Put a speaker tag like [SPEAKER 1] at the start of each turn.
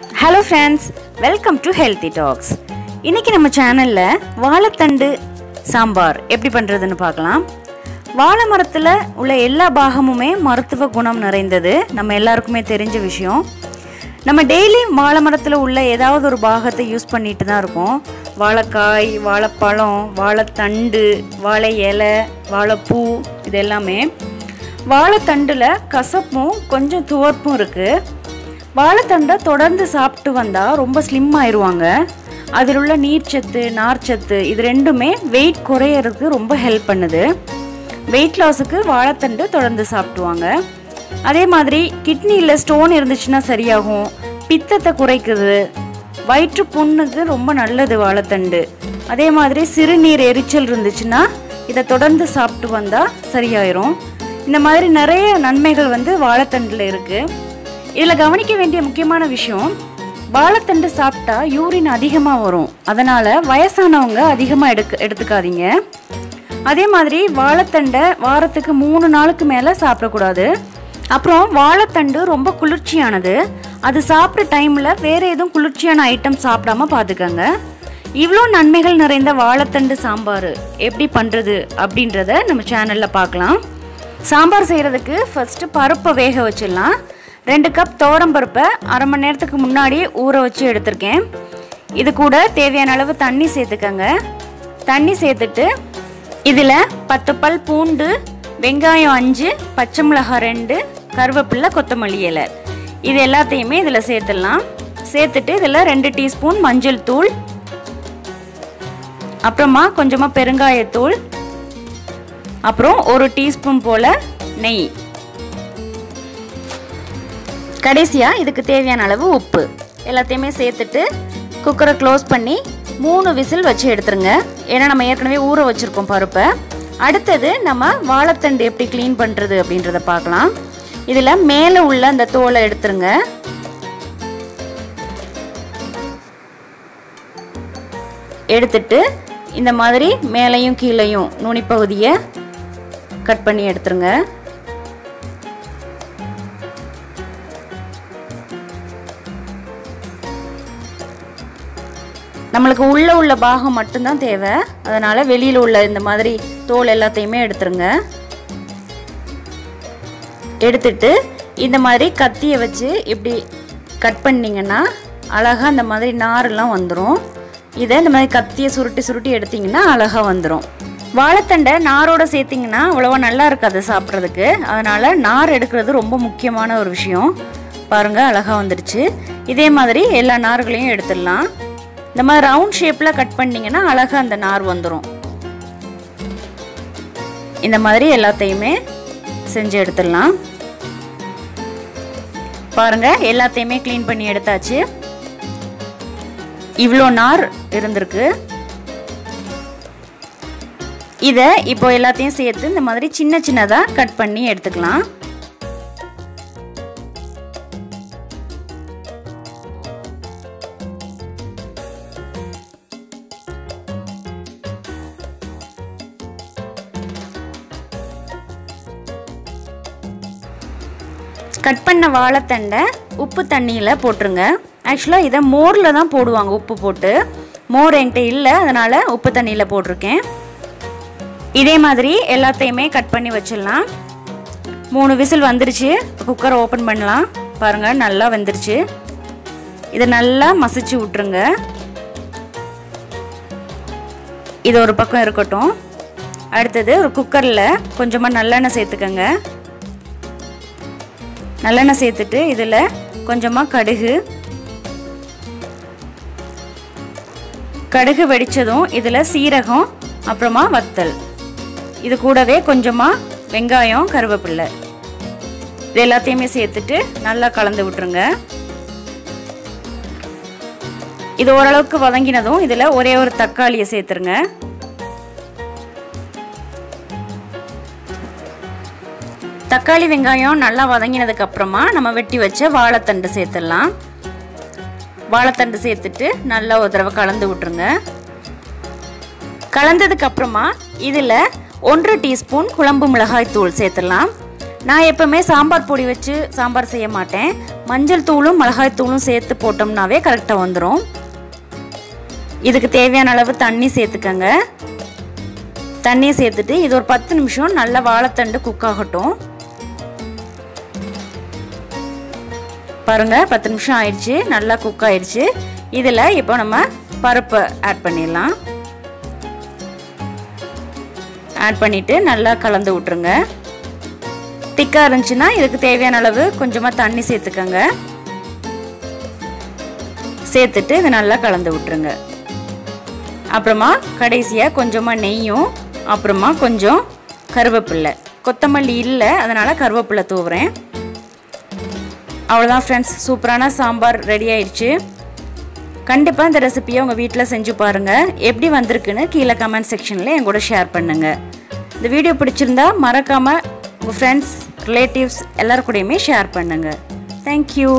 [SPEAKER 1] Hello friends welcome to healthy talks இன்றைக்கி நம்ம சேனலில் வாழைத்தண்டு சாம்பார் எப்படி பண்ணுறதுன்னு பார்க்கலாம். வாழை மரத்தில் உள்ள எல்லா பாகமுமே மருத்துவ குணம் நிறைந்தது. நம்ம எல்லாருக்குமே தெரிஞ்ச விஷயம். நம்ம டெய்லி வாழை மரத்தில் உள்ள ஏதாவது ஒரு பாகத்தை யூஸ் பண்ணிட்டு தான் இருக்கோம். வாழைக்காய் வாழைப்பழம் வாழைத்தண்டு வாழை இலை வாழைப்பூ இது எல்லாமே. வாழைத்தண்டில் கசப்பும் கொஞ்சம் துவர்ப்பும் இருக்குது வாழைத்தண்டை தொடர்ந்து சாப்பிட்டு வந்தால் ரொம்ப ஸ்லிம் ஆயிடுவாங்க அதில் உள்ள நீர்ச்சத்து நார்ச்சத்து இது ரெண்டுமே வெயிட் குறையறதுக்கு ரொம்ப ஹெல்ப் பண்ணுது. வெயிட் லாஸுக்கு வாழைத்தண்டு தொடர்ந்து சாப்பிடுவாங்க அதே மாதிரி கிட்னியில் ஸ்டோன் இருந்துச்சுன்னா சரியாகும். பித்தத்தை குறைக்குது. வயிற்று புண்ணுக்கு ரொம்ப நல்லது வாழைத்தண்டு. அதே மாதிரி சிறுநீர் எரிச்சல் இருந்துச்சுன்னா இதை தொடர்ந்து சாப்பிட்டு வந்தால் சரியாயிரும். இந்த மாதிரி நிறைய நன்மைகள் வந்து வாழைத்தண்டில் இருக்குது இதில் கவனிக்க வேண்டிய முக்கியமான விஷயம் வாழைத்தண்டு சாப்பிட்டா யூரின் அதிகமாக வரும். அதனால் வயசானவங்க அதிகமாக எடுக்க எடுத்துக்காதீங்க. அதே மாதிரி வாழைத்தண்டை வாரத்துக்கு மூணு நாளுக்கு மேலே சாப்பிடக்கூடாது. அப்புறம் வாழைத்தண்டு ரொம்ப குளிர்ச்சியானது. அது சாப்பிட்ற டைமில் வேறு எதுவும் குளிர்ச்சியான ஐட்டம் சாப்பிடாம பார்த்துக்கங்க இவ்வளோ நன்மைகள் நிறைந்த வாழைத்தண்டு சாம்பார் எப்படி பண்ணுறது அப்படின்றத நம்ம சேனலில் பார்க்கலாம். சாம்பார் செய்கிறதுக்கு ஃபஸ்ட்டு பருப்பை வேக வச்சிடலாம். ரெண்டு கப் துவரம்பருப்பை அரை மணி நேரத்துக்கு முன்னாடி ஊற வச்சு எடுத்திருக்கேன். இது கூட தேவையான அளவு தண்ணி சேர்த்துக்கங்க. தண்ணி சேர்த்துட்டு இதில் பத்து பல் பூண்டு வெங்காயம் அஞ்சு பச்சை மிளகாய் ரெண்டு கருவேப்பில்லை கொத்தமல்லி இலை. இது எல்லாத்தையுமே இதில் சேர்த்துடலாம். சேர்த்துட்டு இதில் ரெண்டு டீஸ்பூன் மஞ்சள் தூள் அப்புறமா கொஞ்சமாக பெருங்காயத்தூள் அப்புறம் ஒரு டீஸ்பூன் போல் நெய். கடைசியாக இதுக்கு தேவையான அளவு உப்பு. எல்லாத்தையுமே சேர்த்துட்டு குக்கரை க்ளோஸ் பண்ணி மூணு விசில் வச்சு எடுத்துருங்க. ஏன்னா நம்ம ஏற்கனவே ஊற வச்சுருக்கோம் பருப்பை. அடுத்தது நம்ம வாழைத்தண்டு எப்படி க்ளீன் பண்ணுறது அப்படின்றத பார்க்கலாம். இதில் மேலே உள்ள அந்த தோலை எடுத்துருங்க. எடுத்துட்டு இந்த மாதிரி மேலையும் கீழையும் நுனிப்பகுதியை கட் பண்ணி எடுத்துருங்க. நம்மளுக்கு உள்ளே உள்ள பாகம் மட்டும்தான் தேவை. அதனால் வெளியில் உள்ள இந்த மாதிரி தோல் எல்லாத்தையுமே எடுத்துருங்க. எடுத்துட்டு இந்த மாதிரி கத்தியை வச்சு இப்படி கட் பண்ணிங்கன்னா அழகாக அந்த மாதிரி நாரெலாம் வந்துடும் இதை இந்த மாதிரி கத்தியை சுருட்டி சுருட்டி எடுத்திங்கன்னா அழகாக வந்துடும் வாழைத்தண்டை நாரோடு சேர்த்திங்கன்னா அவ்வளோவா நல்லா இருக்காது சாப்பிட்றதுக்கு. அதனால் நார் எடுக்கிறது ரொம்ப முக்கியமான ஒரு விஷயம். பாருங்கள் அழகாக வந்துடுச்சு இதே மாதிரி எல்லா நார்களையும் எடுத்துடலாம். இந்த மாதிரி ரவுண்ட் ஷேப்பில் கட் பண்ணிங்கன்னா அழகாக அந்த நார் வந்துடும் இந்த மாதிரி எல்லாத்தையுமே செஞ்சு எடுத்துடலாம். பாருங்கள் எல்லாத்தையுமே க்ளீன் பண்ணி எடுத்தாச்சு. இவ்வளோ நார் இருந்திருக்கு. இதை இப்போ எல்லாத்தையும் சேர்த்து இந்த மாதிரி சின்ன சின்னதாக கட் பண்ணி எடுத்துக்கலாம். கட் பண்ண வாழைத்தண்டை உப்பு தண்ணியில் போட்டுருங்க. ஆக்சுவலாக இதை மோரில் தான் போடுவாங்க உப்பு போட்டு. மோர் என்கிட்ட இல்லை அதனால் உப்பு தண்ணியில் போட்டிருக்கேன். இதே மாதிரி எல்லாத்தையுமே கட் பண்ணி வச்சிடலாம். மூணு விசில் வந்துருச்சு. குக்கரை ஓப்பன் பண்ணலாம். பாருங்கள் நல்லா வந்துருச்சு. இதை நல்லா மசிச்சு விட்ருங்க இது ஒரு பக்கம் இருக்கட்டும். அடுத்தது ஒரு குக்கரில் கொஞ்சமாக நல்லெண்ணெய் சேர்த்துக்கங்க. நல்லெண்ணெய் சேர்த்துட்டு இதில் கொஞ்சமாக கடுகு. கடுகு வெடித்ததும் இதில் சீரகம் அப்புறமா வத்தல். இது கூடவே கொஞ்சமாக வெங்காயம் கருவேப்பில்லை. இது எல்லாத்தையுமே சேர்த்துட்டு நல்லா கலந்து விட்டுருங்க. இது ஓரளவுக்கு வதங்கினதும் இதில் ஒரே ஒரு தக்காளியை சேர்த்துருங்க. தக்காளி வெங்காயம் நல்லா வதங்கினதுக்கு அப்புறமா நம்ம வெட்டி வச்ச வாழைத்தண்டு சேர்த்துடலாம். வாழைத்தண்டு சேர்த்துட்டு நல்லா ஒரு தடவை கலந்து விட்டுருங்க. கலந்ததுக்கு அப்புறமா இதில் ஒன்றரை டீஸ்பூன் குழம்பு மிளகாய் தூள் சேர்த்துடலாம். நான் எப்பவுமே சாம்பார் பொடி வச்சு சாம்பார் செய்ய மாட்டேன். மஞ்சள் தூளும் மிளகாய் தூளும் சேர்த்து போட்டோம்னாவே கரெக்டாக வந்துடும் இதுக்கு தேவையான அளவு தண்ணி சேர்த்துக்கங்க. தண்ணியை சேர்த்துட்டு இது ஒரு பத்து நிமிஷம் நல்லா வாழைத்தண்டு குக் ஆகட்டும். பாருங்க பத்து நிமிஷம் ஆயிடுச்சு நல்லா குக் ஆயிடுச்சு. இதில் இப்போ நம்ம பருப்பை ஆட் பண்ணிடலாம். ஆட் பண்ணிவிட்டு நல்லா கலந்து விட்ருங்க திக்காக இருந்துச்சுன்னா இதுக்கு தேவையான அளவு கொஞ்சமாக தண்ணி சேர்த்துக்கோங்க. சேர்த்துட்டு இது நல்லா கலந்து விட்ருங்க அப்புறமா கடைசியாக கொஞ்சமாக நெய்யும் அப்புறமா கொஞ்சம் கருவேப்பில்லை கொத்தமல்லி இல்லை அதனால் கருவேப்பில்லை தூவுறேன். அவ்வளோதான் ஃப்ரெண்ட்ஸ் சூப்பரான சாம்பார் ரெடி ஆயிடுச்சு. கண்டிப்பாக இந்த ரெசிபியை உங்கள் வீட்டில் செஞ்சு பாருங்கள் எப்படி வந்திருக்குன்னு கீழே கமெண்ட் செக்ஷனில் என் கூட ஷேர் பண்ணுங்கள் இந்த வீடியோ பிடிச்சிருந்தா மறக்காமல் உங்கள் ஃப்ரெண்ட்ஸ் ரிலேட்டிவ்ஸ் எல்லாரு கூடயுமே ஷேர் பண்ணுங்கள் தேங்க்யூ